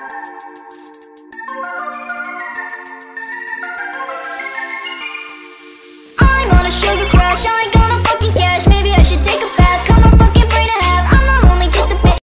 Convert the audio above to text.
I'm on a sugar crash,